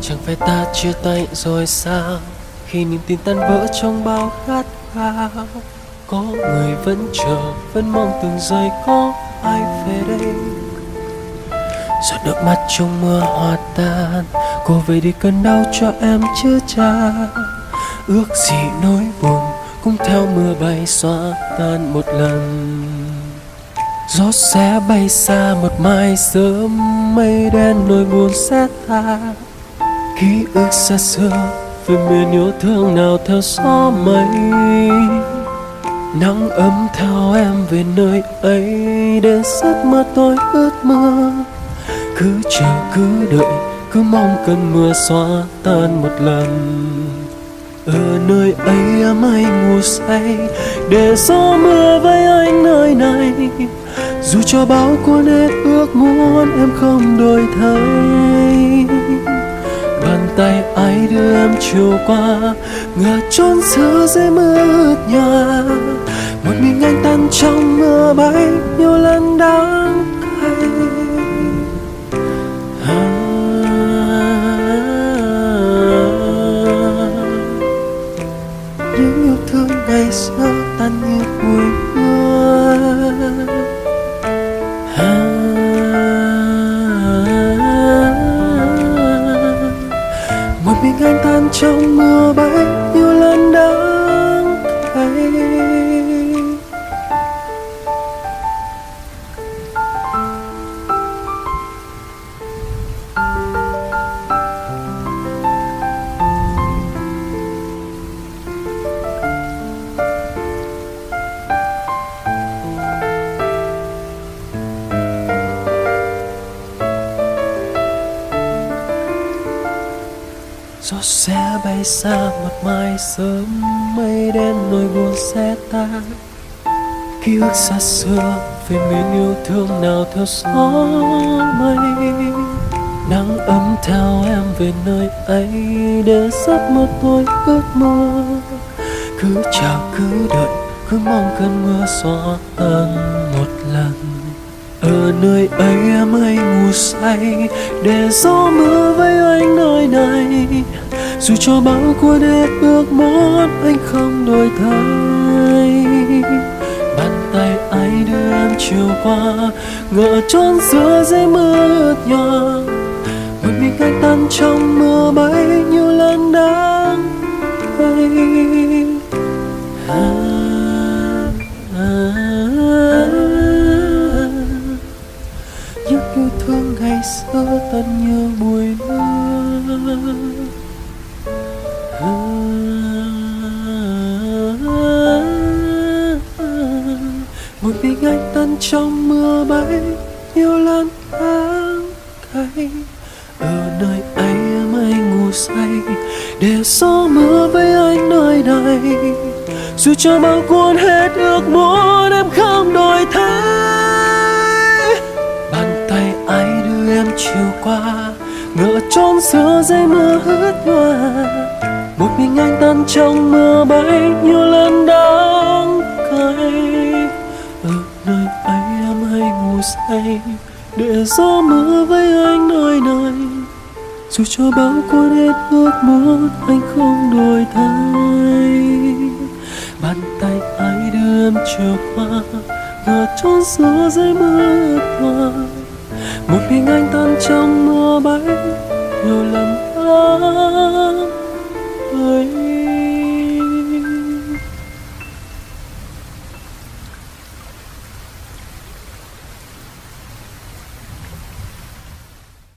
chẳng phải ta chia tay rồi sao? Khi niềm tin tan vỡ trong bao khát khao, có người vẫn chờ, vẫn mong từng giây có ai về đây. Giọt nước mắt trong mưa hòa tan, cô về đi cơn đau cho em chữa cha ước gì nỗi buồn cũng theo mưa bay xóa tan một lần. Gió sẽ bay xa một mai sớm mây đen nỗi buồn sẽ tan ký ức xa xưa về miền yêu thương nào theo gió mây. Nắng ấm theo em về nơi ấy, để giấc mơ tôi ướt mưa cứ chờ, cứ đợi, cứ mong cơn mưa xóa tan một lần. Ở nơi ấy em hay ngủ say, để gió mưa với anh nơi này. Dù cho bao cuốn hết ước muốn, em không đổi thay tay ai đưa em chiều qua? Ngờ trốn giữa dưới mưa nhòa một mình anh tan trong mưa bay nhiều lần đắng cay à, những yêu thương ngày xưa tan như bụi mưa. Trong gió sẽ bay xa một mai sớm mây đen, nỗi buồn sẽ tan. Ký ức xa xưa về miền yêu thương nào theo gió mây. Nắng ấm theo em về nơi ấy, để giấc mơ tôi ước mơ. Cứ chờ, cứ đợi, cứ mong cơn mưa xóa tan một lần ở nơi ấy em hay ngủ say, để gió mưa với anh nơi này. Dù cho bão cuốn hết bước muốn anh không đổi thay. Bàn tay ai đưa em chiều qua, ngỡ trốn giữa dưới mưa ướt nhòa một mình anh tan trong mưa bay ngày xưa tận như buổi mưa một mình anh tan trong mưa bay nhiều lần tháng cay. Ở nơi ấy em hay ngủ say, để gió mưa với anh nơi này. Dù cho bao cuốn hết ước muốn, em không đổi thay. Chiều qua ngỡ trốn giữa dây mưa ướt nhòa một mình anh tan trong mưa bay nhiều lần đắng cay. Ở nơi ấy em hay ngủ say, để gió mưa với anh nơi này. Dù cho bão cuốn hết ước muốn anh không đổi thay. Bàn tay ai đưa em chiều qua ngỡ trốn giữa dây mưa hoa một mình anh tan trong mưa bay nhiều lần đắng